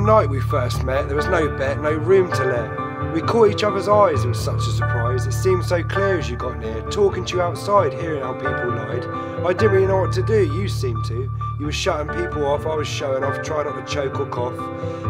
night we first met, there was no bed, no room to let. We caught each other's eyes, it was such a surprise. It seemed so clear as you got near, talking to you outside, hearing how people lied. I didn't really know what to do, you seemed to. You were shutting people off, I was showing off, trying not to choke or cough.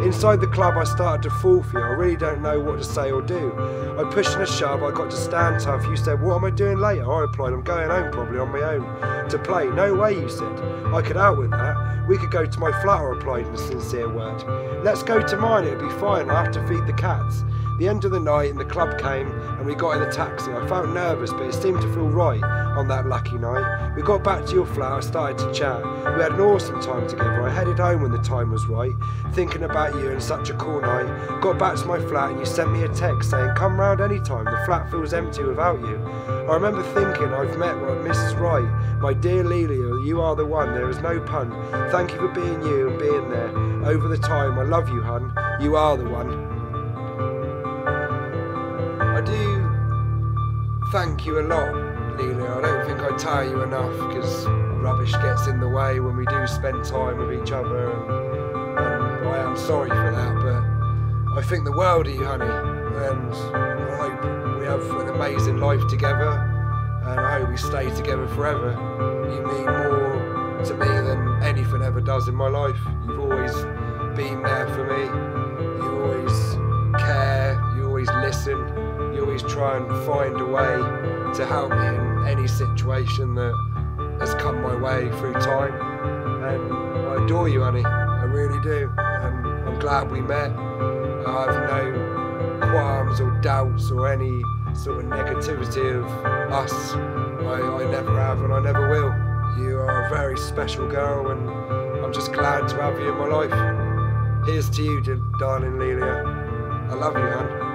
Inside the club, I started to fall for you. I really don't know what to say or do. I pushed and a shove, I got to stand tough. You said, What am I doing later? I replied, I'm going home probably on my own. To play. No way, you said. I could out with that. We could go to my flat, I replied in a sincere word. Let's go to mine, it'll be fine. I have to feed the cats. The end of the night and the club came and we got in the taxi. I felt nervous, but it seemed to feel right on that lucky night. We got back to your flat, I started to chat. We had an awesome time together. I headed home when the time was right, thinking about you and such a cool night. Got back to my flat and you sent me a text saying, Come round anytime, the flat feels empty without you. I remember thinking, I've met Mrs. Right. My dear Lelia, you are the one, there is no pun. Thank you for being you and being there. Over the time, I love you, hun. You are the one. Do thank you a lot, Lelia. I don't think I tell you enough because rubbish gets in the way when we do spend time with each other, and, and I am sorry for that. But I think the world of you, honey, and I hope we have an amazing life together, and I hope we stay together forever. You mean more to me than anything ever does in my life. You've always been there for me. You always try and find a way to help in any situation that has come my way through time. And I adore you, honey. I really do. And I'm glad we met. I have no qualms or doubts or any sort of negativity of us. I, I never have and I never will. You are a very special girl and I'm just glad to have you in my life. Here's to you, darling Lelia. I love you, hon.